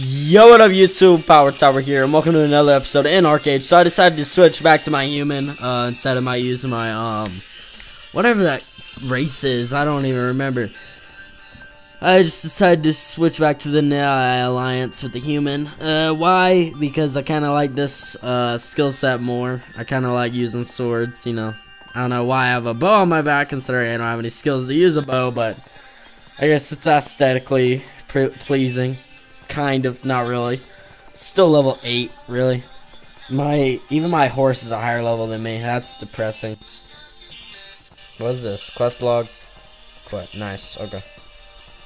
Yo, what up, YouTube? Power Tower here, and welcome to another episode in ArcheAge. So I decided to switch back to my human uh, instead of my using my um, whatever that race is. I don't even remember. I just decided to switch back to the Nuia Alliance with the human. Uh, why? Because I kind of like this uh, skill set more. I kind of like using swords. You know, I don't know why I have a bow on my back, considering I don't have any skills to use a bow, but I guess it's aesthetically pleasing. Kind of, not really. Still level 8, really. My, even my horse is a higher level than me. That's depressing. What is this? Quest log? Quit. Nice, okay.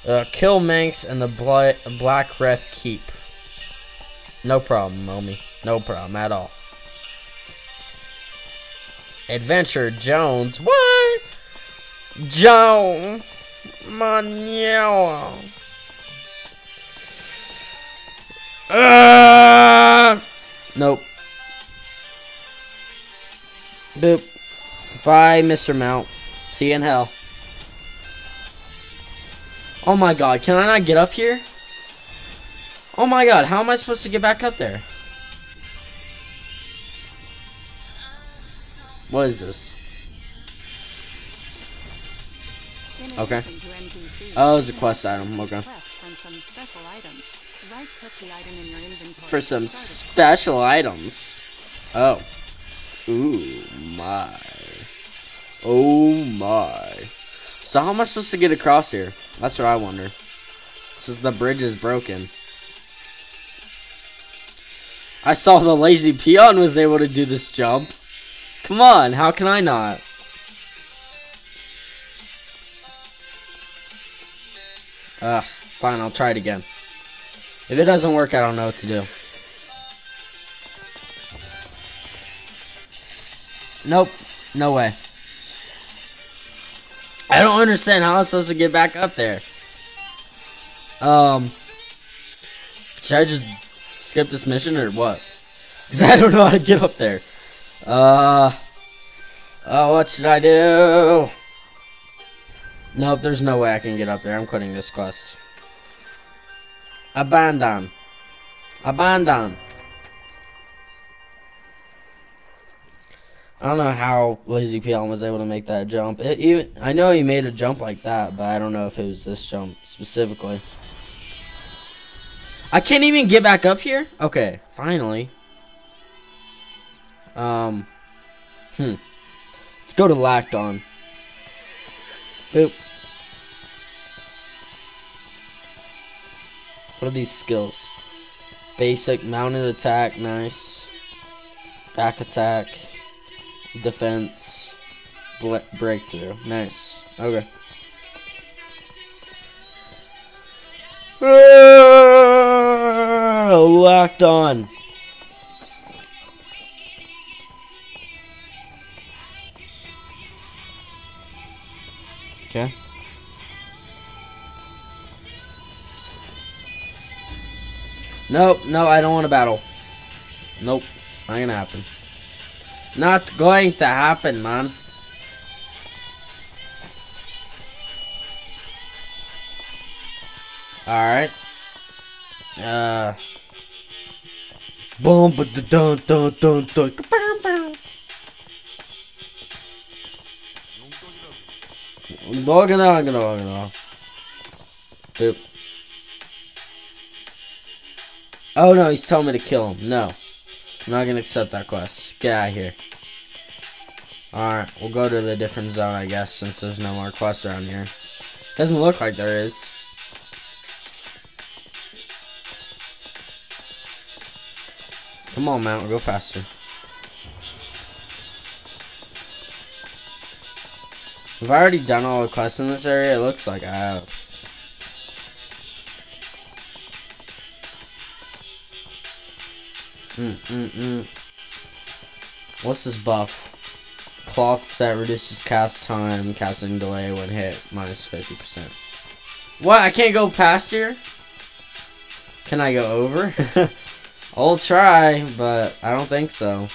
Uh, kill Manx and the Bla Black Wraith Keep. No problem, Momi. No problem at all. Adventure Jones. What? Joan. Manila. Uh, nope. Boop. Bye, Mr. Mount. See you in hell. Oh my god, can I not get up here? Oh my god, how am I supposed to get back up there? What is this? Okay. Oh, it's a quest item, okay. For some special items. Oh. Ooh, my. Oh, my. So how am I supposed to get across here? That's what I wonder. Since the bridge is broken. I saw the lazy peon was able to do this jump. Come on, how can I not? Ugh, fine, I'll try it again. If it doesn't work, I don't know what to do. Nope. No way. I don't understand how I'm supposed to get back up there. Um. Should I just skip this mission or what? Because I don't know how to get up there. Uh. Oh, what should I do? Nope, there's no way I can get up there. I'm quitting this quest. Abandon. Abandon. I don't know how Lazy Peon was able to make that jump. It, even I know he made a jump like that, but I don't know if it was this jump specifically. I can't even get back up here? Okay, finally. Um, hmm. Let's go to Lacton. Boop. What are these skills? Basic, mounted attack, nice. Back attack, defense, breakthrough, nice. Okay. Ah, locked on. Okay. Nope, no, I don't want to battle. Nope, not gonna happen. Not going to happen, man. Alright. Uh. Boom, but the dun dun dun dun. Dog and dog and dog and dog. Boop. Oh no, he's telling me to kill him. No. I'm not gonna accept that quest. Get out of here. Alright, we'll go to the different zone, I guess, since there's no more quests around here. Doesn't look like there is. Come on, Mount, go faster. I've already done all the quests in this area? It looks like I have. Mm, mm, mm. What's this buff? Cloth set reduces cast time, casting delay when hit, minus 50%. What? I can't go past here? Can I go over? I'll try, but I don't think so.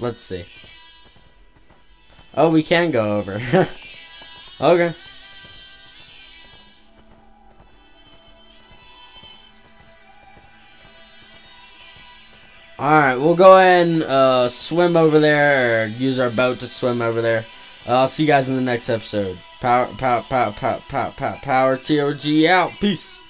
Let's see. Oh, we can go over. okay. Alright, we'll go ahead and uh, swim over there, or use our boat to swim over there. Uh, I'll see you guys in the next episode. Power, power, power, power, power, power, power, TOG out. Peace.